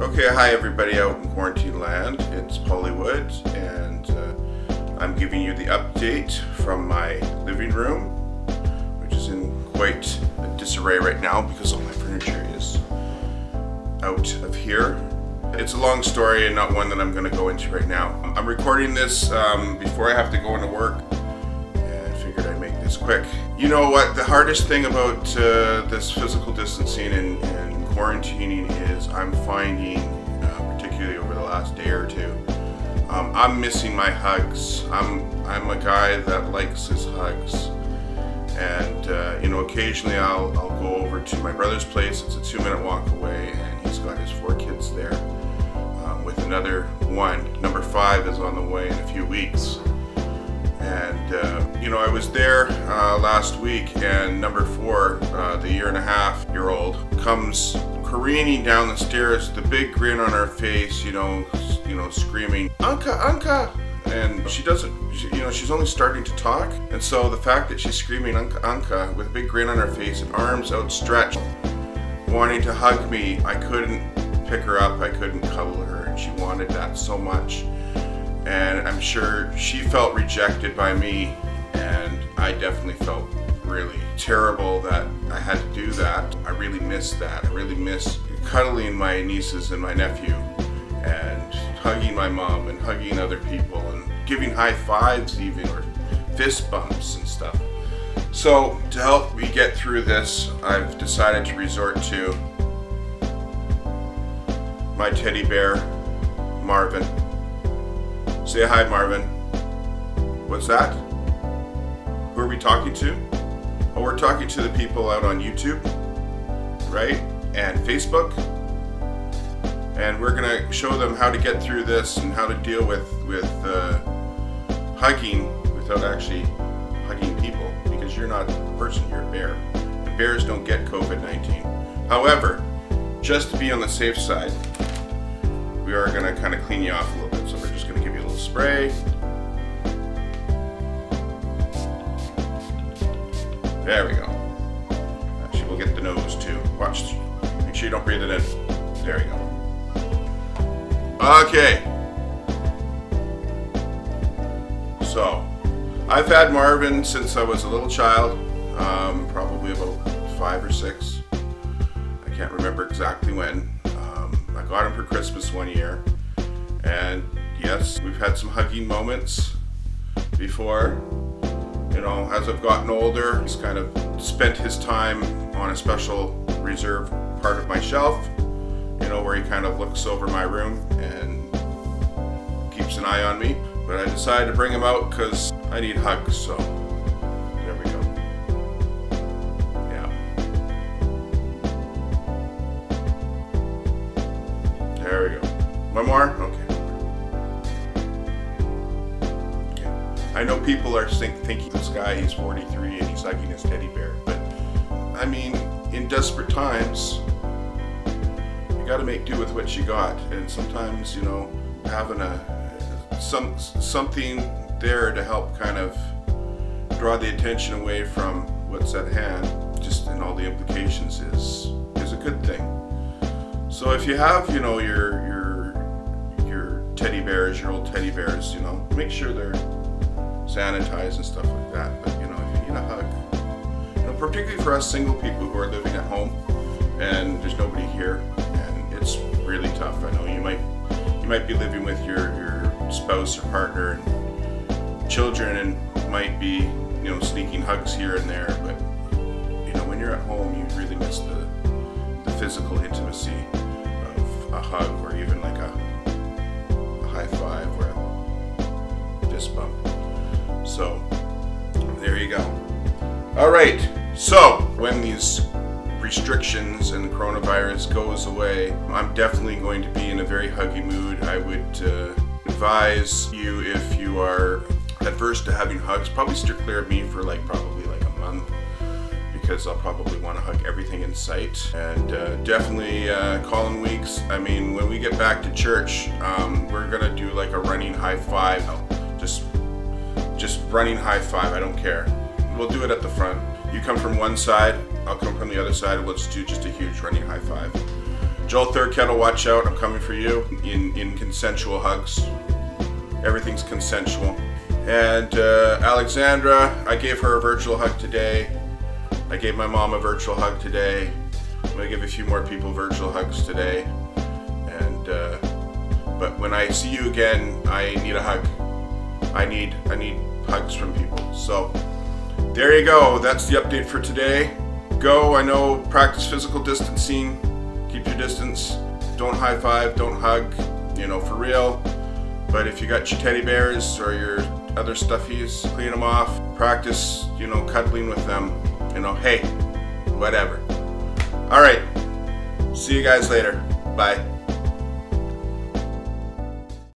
Okay, hi everybody out in quarantine land. It's Pollywood, and uh, I'm giving you the update from my living room, which is in quite a disarray right now because all my furniture is out of here. It's a long story and not one that I'm going to go into right now. I'm recording this um, before I have to go into work, and I figured I'd make this quick. You know what? The hardest thing about uh, this physical distancing and, and quarantining is I'm finding, uh, particularly over the last day or two, um, I'm missing my hugs. I'm I'm a guy that likes his hugs, and uh, you know occasionally I'll I'll go over to my brother's place. It's a two-minute walk away, and he's got his four kids there um, with another one. Number five is on the way in a few weeks. And, uh, you know, I was there uh, last week, and number four, uh, the year and a half year old, comes careening down the stairs, the big grin on her face, you know, you know, screaming, Anka, Anka! And she doesn't, she, you know, she's only starting to talk. And so the fact that she's screaming Anka, Anka with a big grin on her face and arms outstretched, wanting to hug me, I couldn't pick her up, I couldn't cuddle her, and she wanted that so much and I'm sure she felt rejected by me and I definitely felt really terrible that I had to do that. Really miss that. I really miss cuddling my nieces and my nephew and hugging my mom and hugging other people and giving high fives even or fist bumps and stuff. So to help me get through this, I've decided to resort to my teddy bear, Marvin. Say hi, Marvin. What's that? Who are we talking to? Oh, we're talking to the people out on YouTube, right? And Facebook. And we're gonna show them how to get through this and how to deal with with uh, hugging without actually hugging people because you're not a person, you're a bear. And bears don't get COVID-19. However, just to be on the safe side, we are gonna kind of clean you off a little bit. So we're just gonna give you a little spray. There we go. She will get the nose too. Watch. Make sure you don't breathe it in. There you go. Okay. So, I've had Marvin since I was a little child, um, probably about five or six. I can't remember exactly when. Um, I got him for Christmas one year, and yes, we've had some hugging moments before. You know, as I've gotten older, he's kind of spent his time on a special reserve part of my shelf, you know, where he kind of looks over my room and keeps an eye on me. But I decided to bring him out because I need hugs, so there we go. Yeah. There we go. One more? Okay. I know people are think, thinking this guy, he's 43 and he's hugging his teddy bear, but I mean, in desperate times, you got to make do with what you got, and sometimes, you know, having a some something there to help kind of draw the attention away from what's at hand, just in all the implications, is is a good thing. So if you have, you know, your your your teddy bears, your old teddy bears, you know, make sure they're sanitized and stuff like that. But you know, if you need a hug, particularly for us single people who are living at home and there's nobody here, and it's really tough. I know you might you might be living with your your spouse or partner and children, and might be you know sneaking hugs here and there, but you know when you're at home, you really miss the the physical intimacy of a hug or even like a, a high five or a fist bump. So there you go. All right. So when these restrictions and the coronavirus goes away, I'm definitely going to be in a very huggy mood. I would uh, advise you if you are adverse to having hugs, probably steer clear of me for like probably like a month because I'll probably want to hug everything in sight. And uh, definitely uh, Colin Weeks. I mean, when we get back to church, um, we're gonna do like a running high five. Just just running high five, I don't care. We'll do it at the front. You come from one side, I'll come from the other side, and just do just a huge running high five. Joel Thirkettle, watch out, I'm coming for you in, in consensual hugs. Everything's consensual. And uh, Alexandra, I gave her a virtual hug today. I gave my mom a virtual hug today. I'm gonna give a few more people virtual hugs today. And uh, but when I see you again, I need a hug. I need I need hugs from people. So there you go. That's the update for today. Go. I know. Practice physical distancing. Keep your distance. Don't high five. Don't hug. You know, for real. But if you got your teddy bears or your other stuffies, clean them off. Practice, you know, cuddling with them. You know, hey, whatever. All right. See you guys later. Bye.